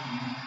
Amen.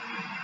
Thank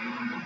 Amen.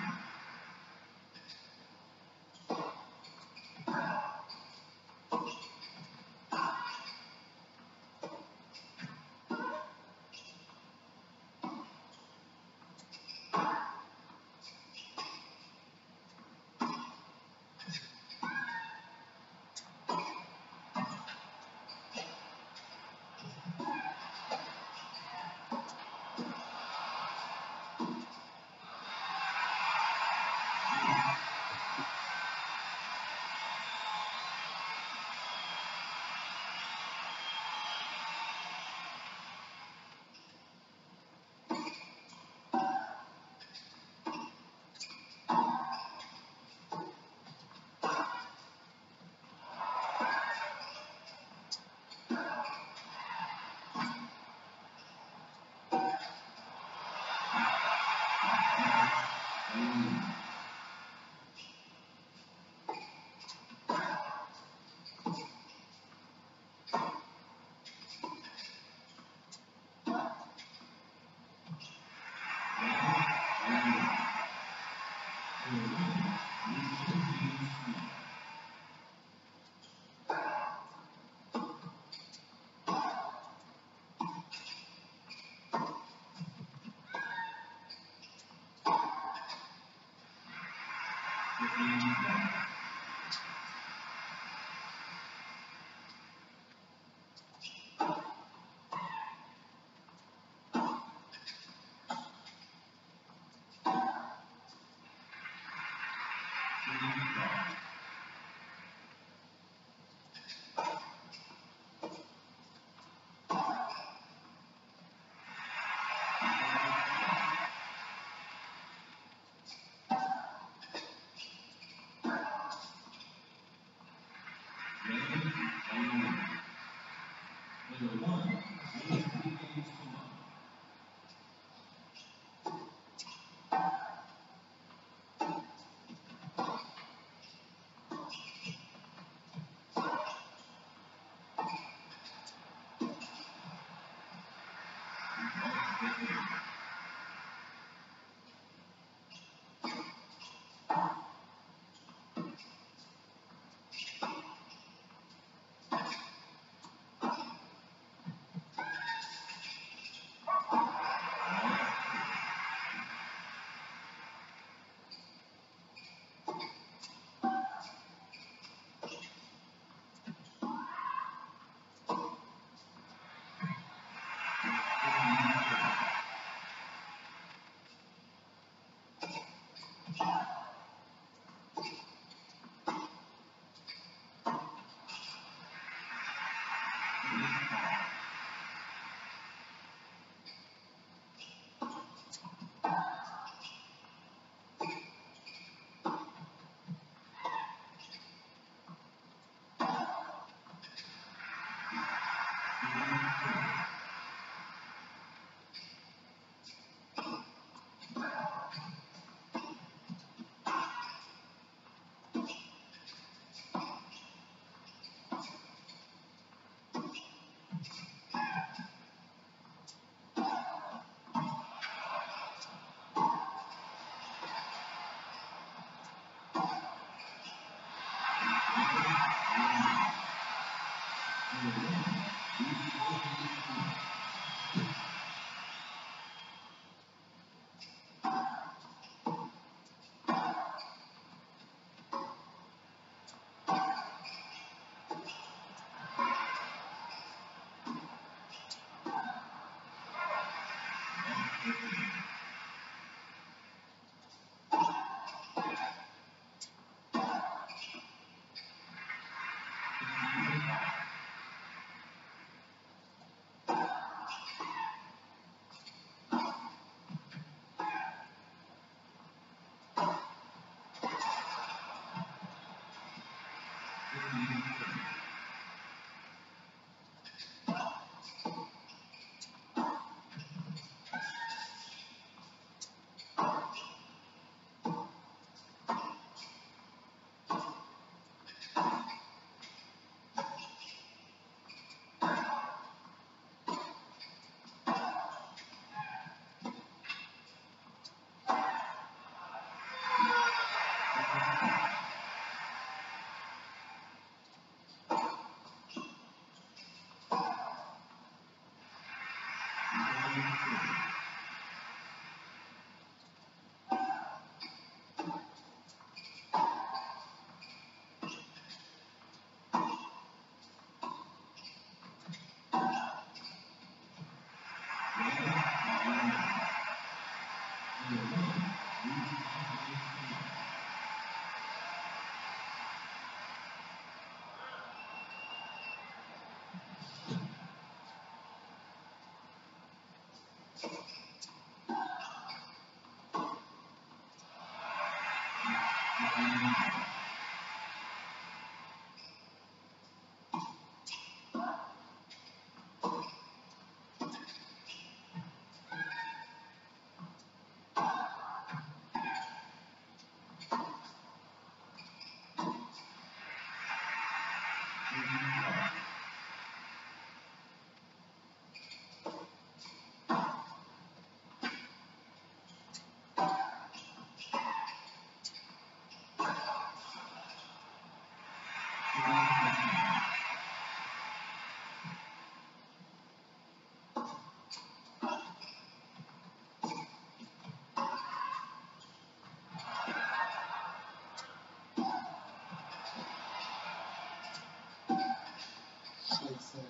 Scheiße.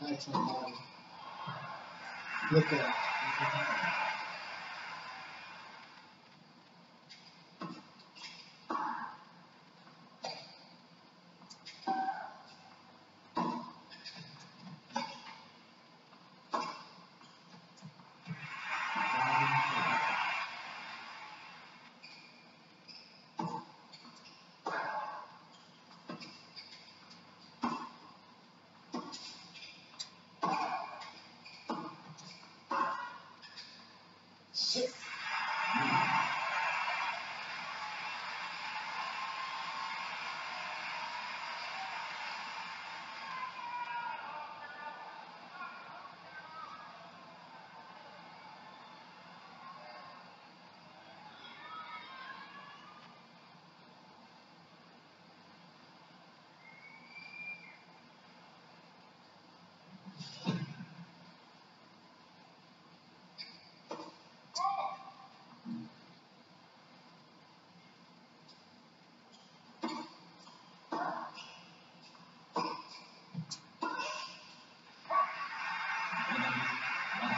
Alter Mann. Lücke. Shit.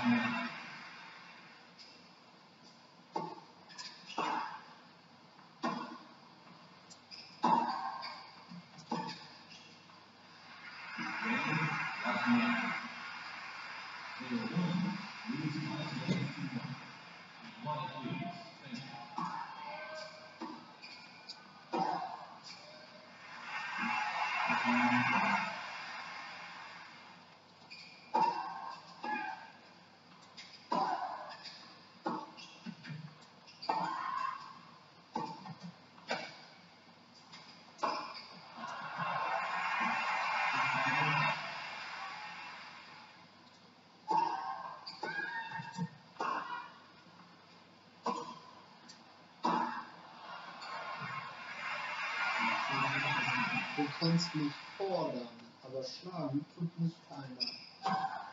Amen. Du kannst mich fordern, Aber schlagen tut nicht keiner.